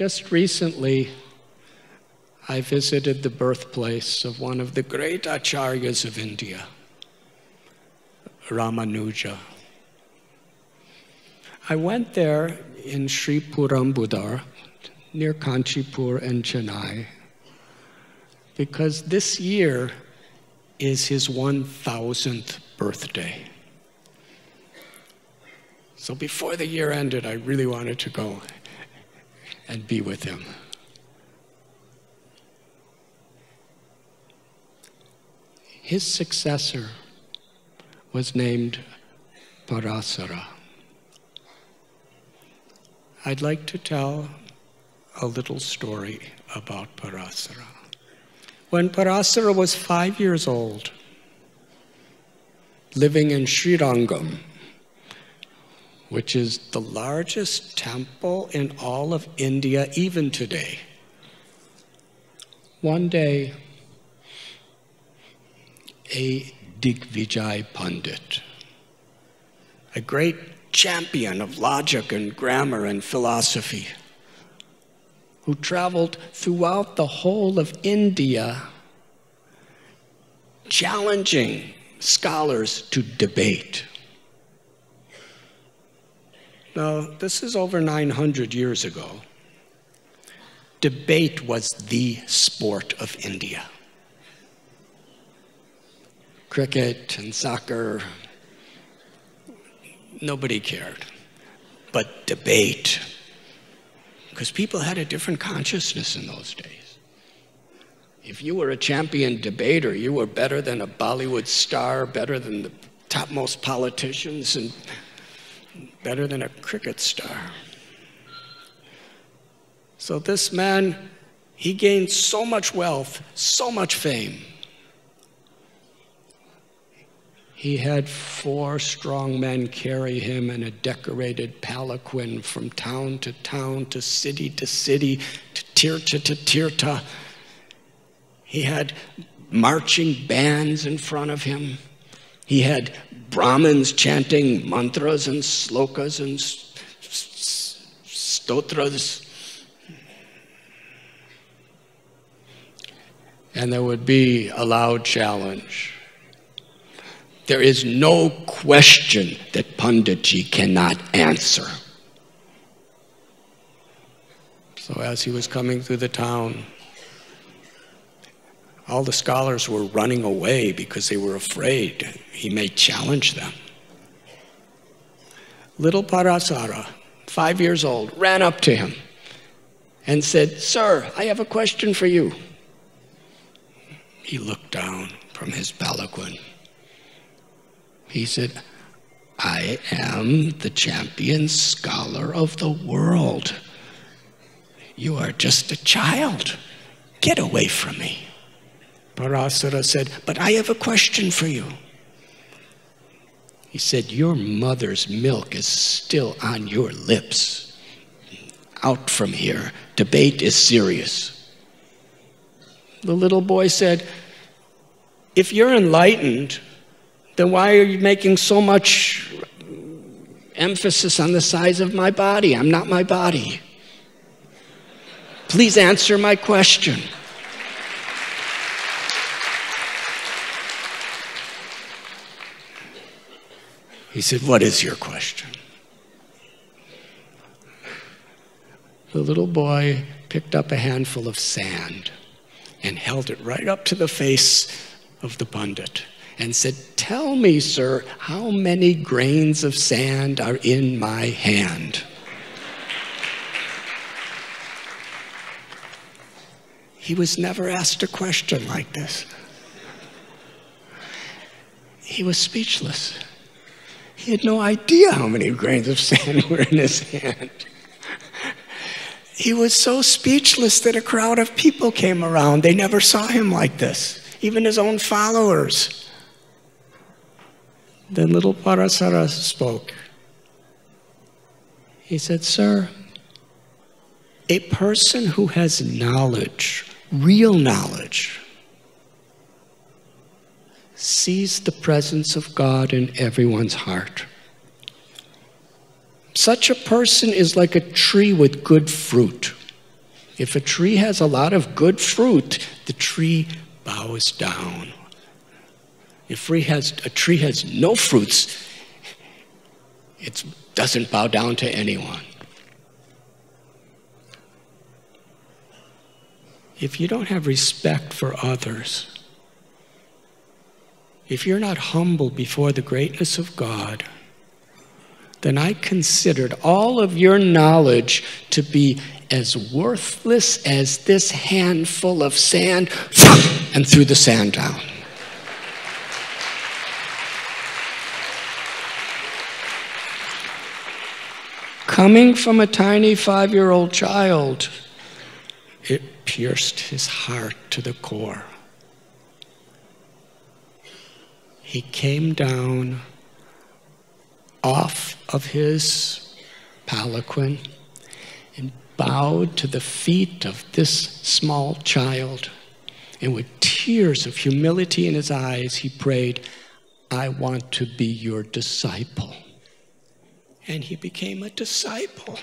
just recently, I visited the birthplace of one of the great acharyas of India, Ramanuja. I went there in Sri Perumbudur, near Kanchipur and Chennai, because this year is his 1000th birthday. So before the year ended, I really wanted to go and be with him. His successor was named Parasara. I'd like to tell a little story about Parasara. When Parasara was five years old, living in Srirangam, which is the largest temple in all of India, even today. One day, a Digvijay Pandit, a great champion of logic and grammar and philosophy, who traveled throughout the whole of India challenging scholars to debate. Now, this is over 900 years ago. Debate was the sport of India. Cricket and soccer, nobody cared. But debate, because people had a different consciousness in those days. If you were a champion debater, you were better than a Bollywood star, better than the topmost politicians, and better than a cricket star. So this man, he gained so much wealth, so much fame. He had four strong men carry him in a decorated palanquin from town to town, to city to city, to tirtha to tirtha. He had marching bands in front of him. He had Brahmins chanting mantras and slokas and stotras. And there would be a loud challenge. There is no question that Panditji cannot answer. So as he was coming through the town, all the scholars were running away because they were afraid he may challenge them. Little Parasara, five years old, ran up to him and said, Sir, I have a question for you. He looked down from his palanquin. He said, I am the champion scholar of the world. You are just a child. Get away from me. Parasara said, But I have a question for you. He said, Your mother's milk is still on your lips. Out from here. Debate is serious. The little boy said, If you're enlightened, then why are you making so much emphasis on the size of my body? I'm not my body. Please answer my question. He said, What is your question? The little boy picked up a handful of sand and held it right up to the face of the pundit and said, Tell me, sir, how many grains of sand are in my hand? He was never asked a question like this. He was speechless. He had no idea how many grains of sand were in his hand. He was so speechless that a crowd of people came around. They never saw him like this, even his own followers. Then little Parasara spoke. He said, Sir, a person who has knowledge, real knowledge, sees the presence of God in everyone's heart. Such a person is like a tree with good fruit. If a tree has a lot of good fruit, the tree bows down. If a tree has no fruits, it doesn't bow down to anyone. If you don't have respect for others, if you're not humble before the greatness of God, then I considered all of your knowledge to be as worthless as this handful of sand and threw the sand down. Coming from a tiny five year old child, it pierced his heart to the core. He came down off of his palanquin and bowed to the feet of this small child. And with tears of humility in his eyes, he prayed, I want to be your disciple. And he became a disciple.